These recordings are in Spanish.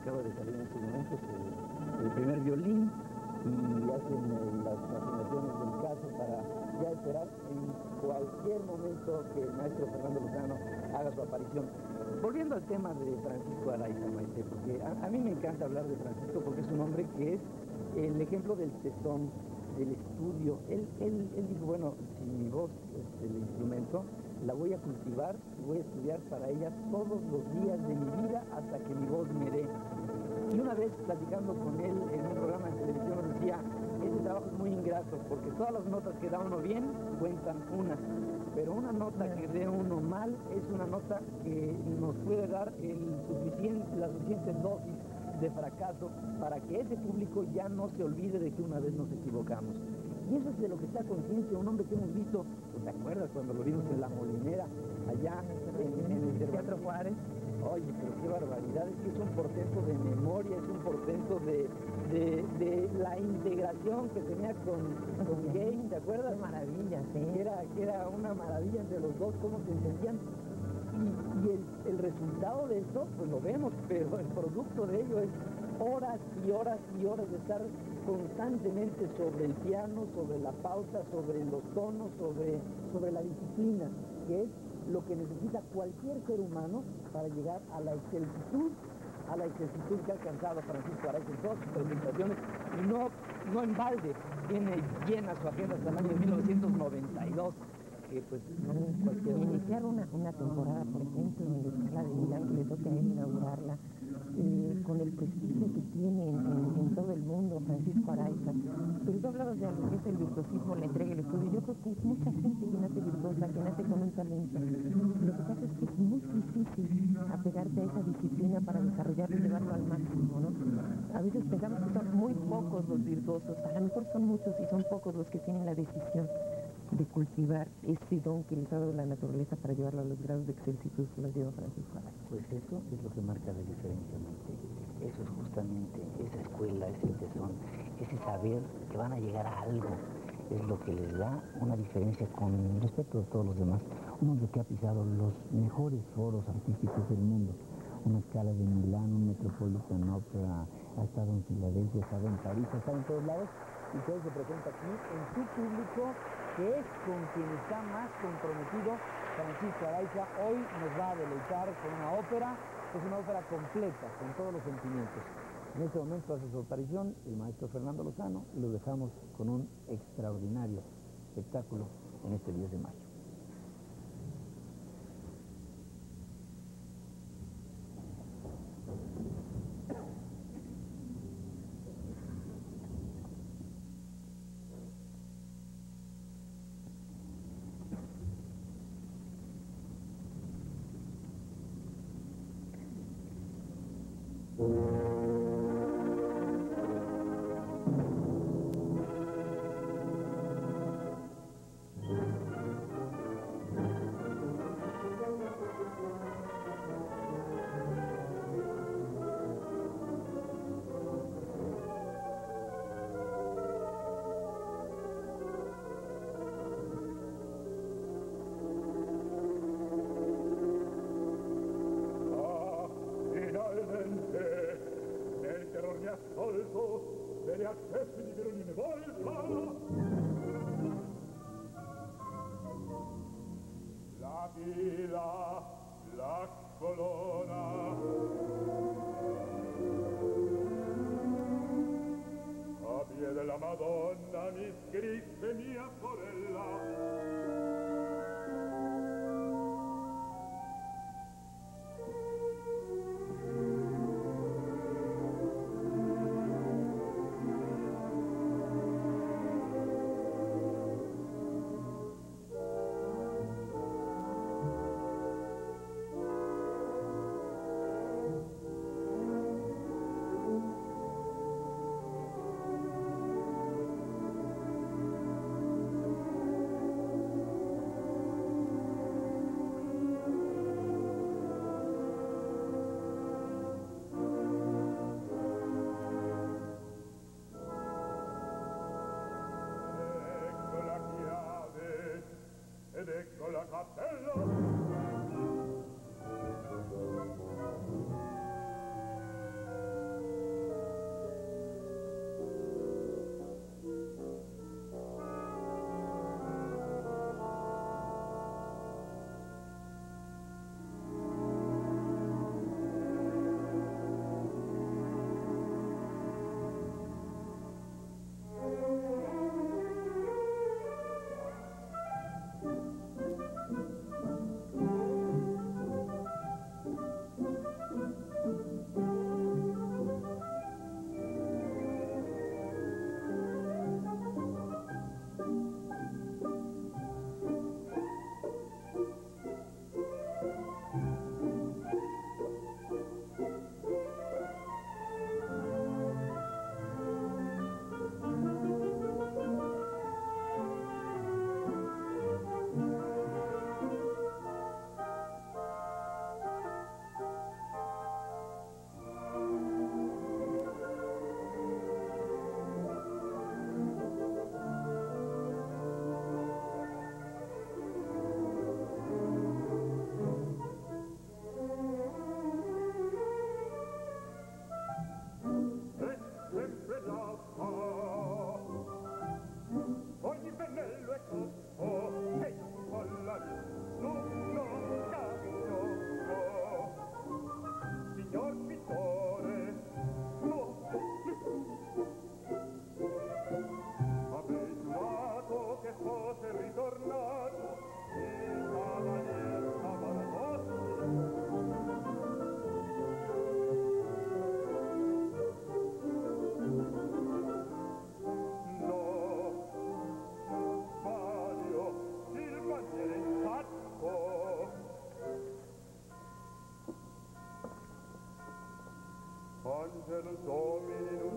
acaba de salir en estos momentos el, primer violín y hacen eh, las afinaciones del caso para ya esperar en cualquier momento que el maestro Fernando Lozano haga su aparición. Volviendo al tema de Francisco Araiza, Maite, porque a, mí me encanta hablar de Francisco porque es un hombre que es el ejemplo del tesón, del estudio. Él, él, él dijo, bueno, si mi voz es el instrumento, la voy a cultivar y voy a estudiar para ella todos los días de mi vida hasta que mi voz me dé. Y una vez platicando con él en un programa de televisión decía, ese trabajo es muy ingrato porque todas las notas que da uno bien cuentan una, pero una nota que dé uno mal es una nota que nos puede dar el suficiente, la suficiente dosis de fracaso para que ese público ya no se olvide de que una vez nos equivocamos. Y eso es de lo que está consciente un hombre que hemos visto, ¿te acuerdas cuando lo vimos en La Molinera, allá en, el Teatro Juárez? Oye, pero qué barbaridad, es que es un portento de memoria, es un portento de, la integración que tenía con, con Game, ¿te acuerdas? maravilla, sí. Era, que era una maravilla entre los dos, cómo se entendían. Y, y el, el, resultado de esto, pues lo vemos, pero el producto de ello es horas y horas y horas de estar constantemente sobre el piano, sobre la pauta, sobre los tonos, sobre, sobre la disciplina, que es lo que necesita cualquier ser humano para llegar a la excelsitud, a la excelsitud que ha alcanzado Francisco Araiza en todas sus presentaciones, y no, no en balde, tiene llena su agenda hasta el año 1992 que pues no cualquier... Iniciar una, una temporada, por ejemplo, en la escala de Milán, que le toca inaugurarla, eh, con el prestigio que tiene en, todo el mundo Francisco Araiza. Pero tú hablabas de algo que es el virtuosismo, la entrega, el estudio. Yo creo que es mucha gente que nace virtuosa, que nace con un talento. Lo que pasa es que es muy difícil apegarte a esa disciplina para desarrollarlo y llevarlo al máximo, ¿no? A veces pensamos que son muy pocos los virtuosos, a lo mejor son muchos y son pocos los que tienen la decisión de cultivar ese don que les ha dado la naturaleza para llevarlo a los grados de excelsitud que los lleva Francisco Araiza. Pues eso es lo que marca la diferencia, Eso es justamente esa escuela, ese tesón, ese saber que van a llegar a algo. Es lo que les da una diferencia con respecto a todos los demás. Un hombre que ha pisado los mejores foros artísticos del mundo. Una escala de Milán, un Metropolitan Opera, ha estado en Filadelfia, ha estado en París, ha estado en todos lados y hoy se presenta aquí en su público que es con quien está más comprometido Francisco Araiza. Hoy nos va a deleitar con una ópera, es una ópera completa, con todos los sentimientos. En este momento hace su aparición el maestro Fernando Lozano y lo dejamos con un extraordinario espectáculo en este 10 de mayo. Mm-hmm. 안세는 도민이누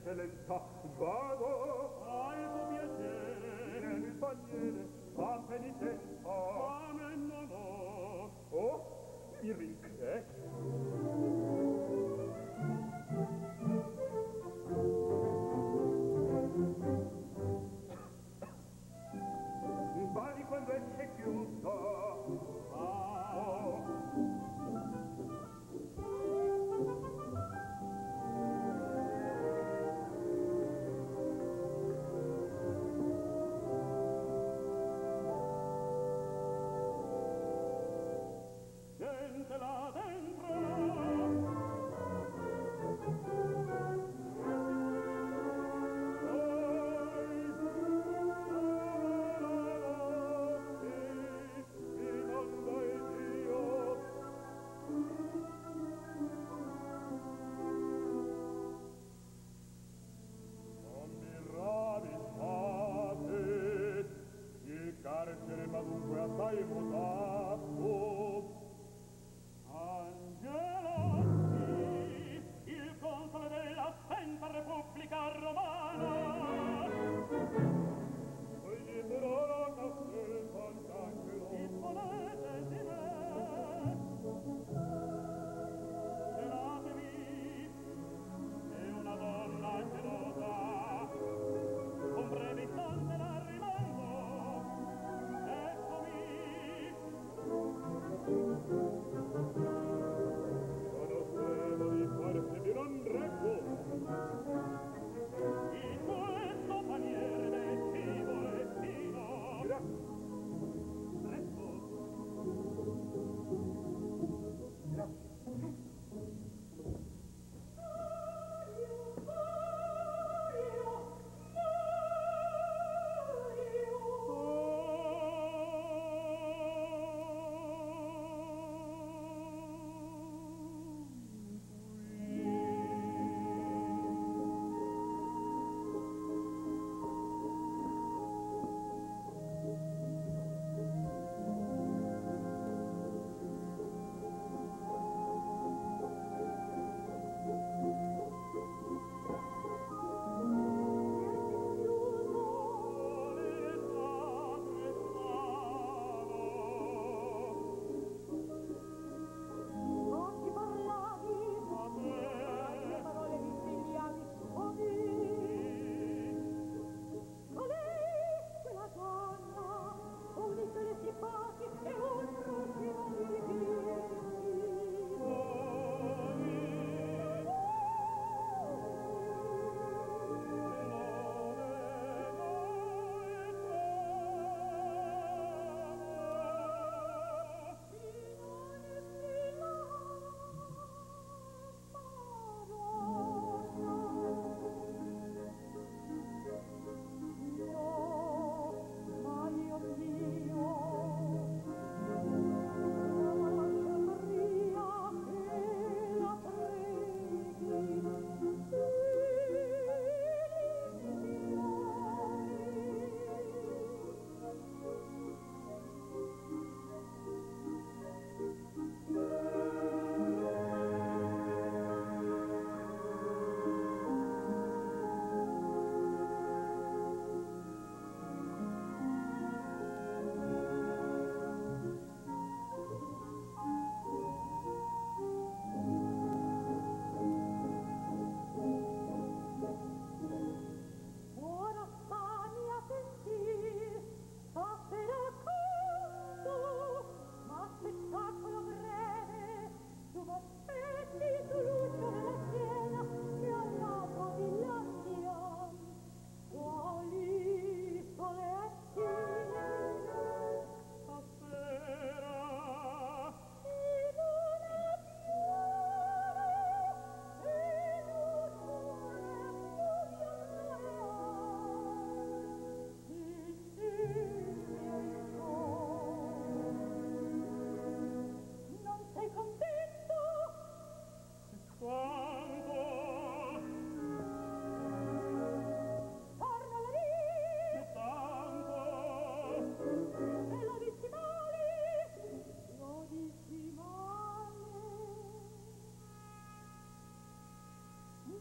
eccellenza, vado al piacere, nel paniere, a penitenza, amen no no. Oh, mi ricordo.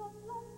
long, long.